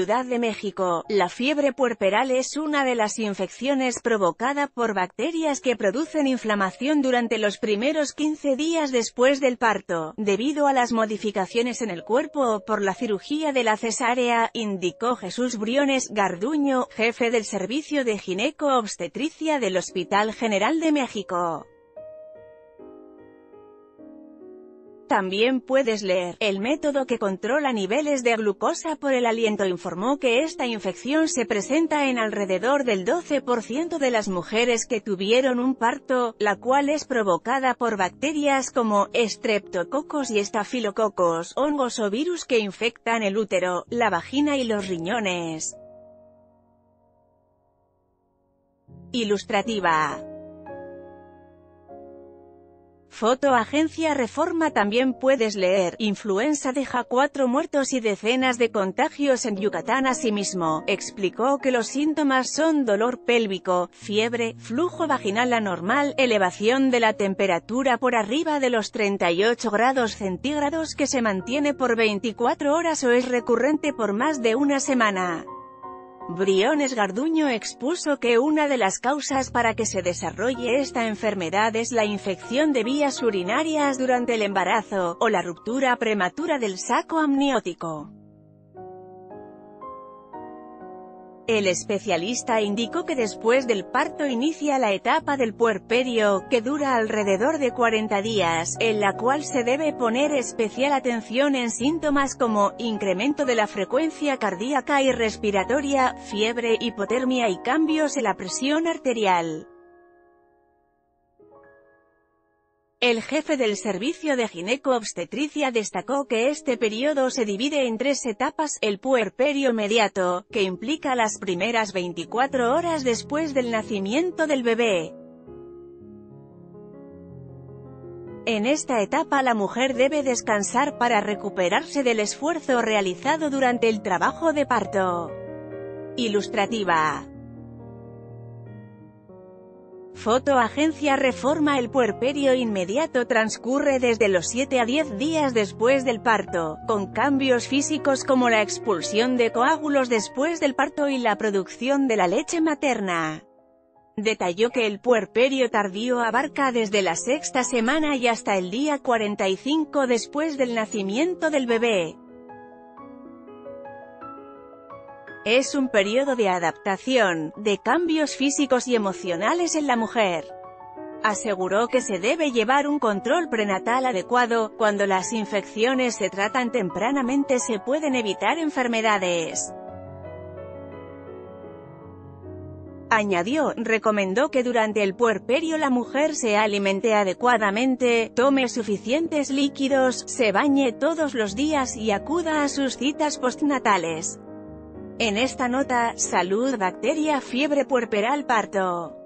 Ciudad de México. La fiebre puerperal es una de las infecciones provocada por bacterias que producen inflamación durante los primeros 15 días después del parto, debido a las modificaciones en el cuerpo o por la cirugía de la cesárea, indicó Jesús Briones Garduño, jefe del servicio de gineco-obstetricia del Hospital General de México. También puedes leer, el método que controla niveles de glucosa por el aliento informó que esta infección se presenta en alrededor del 12% de las mujeres que tuvieron un parto, la cual es provocada por bacterias como estreptococos y estafilococos, hongos o virus que infectan el útero, la vagina y los riñones. Ilustrativa Foto Agencia Reforma También puedes leer, influenza deja cuatro muertos y decenas de contagios en Yucatán Asimismo, explicó que los síntomas son dolor pélvico, fiebre, flujo vaginal anormal, elevación de la temperatura por arriba de los 38 grados centígrados que se mantiene por 24 horas o es recurrente por más de una semana. Briones Garduño expuso que una de las causas para que se desarrolle esta enfermedad es la infección de vías urinarias durante el embarazo, o la ruptura prematura del saco amniótico. El especialista indicó que después del parto inicia la etapa del puerperio, que dura alrededor de 40 días, en la cual se debe poner especial atención en síntomas como, incremento de la frecuencia cardíaca y respiratoria, fiebre, hipotermia y cambios en la presión arterial. El jefe del servicio de gineco-obstetricia destacó que este periodo se divide en tres etapas, el puerperio inmediato, que implica las primeras 24 horas después del nacimiento del bebé. En esta etapa la mujer debe descansar para recuperarse del esfuerzo realizado durante el trabajo de parto. Ilustrativa Foto Agencia Reforma El puerperio inmediato transcurre desde los 7 a 10 días después del parto, con cambios físicos como la expulsión de coágulos después del parto y la producción de la leche materna. Detalló que el puerperio tardío abarca desde la sexta semana y hasta el día 45 después del nacimiento del bebé. Es un periodo de adaptación, de cambios físicos y emocionales en la mujer. Aseguró que se debe llevar un control prenatal adecuado, cuando las infecciones se tratan tempranamente se pueden evitar enfermedades. Añadió, recomendó que durante el puerperio la mujer se alimente adecuadamente, tome suficientes líquidos, se bañe todos los días y acuda a sus citas postnatales. En esta nota, salud bacteria fiebre puerperal parto.